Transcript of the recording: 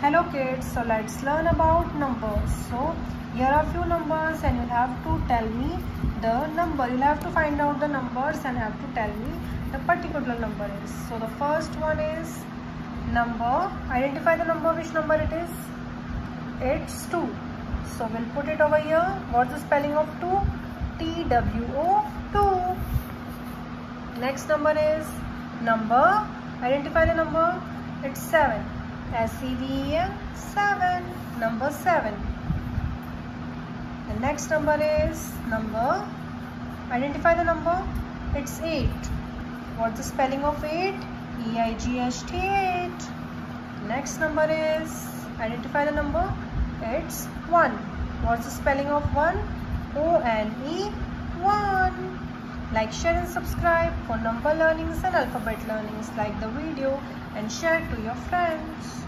hello kids. So let's learn about numbers. So here are few numbers and you have to tell me the number. You'll have to find out the numbers and have to tell me the particular number is. So the first one is number. Identify the number which number it is. It's 2 so we'll put it over here. What's the spelling of 2 t w o 2 next number is number. Identify the number. It's 7 S-E-V-E-N 7 number 7 the next number is number identify the number. It's 8 what's the spelling of 8 E-I-G-H-T. 8 next number is identify the number. It's 1 what's the spelling of 1 O-N-E 1 like share and subscribe for number learnings and alphabet learnings like the video and share to your friends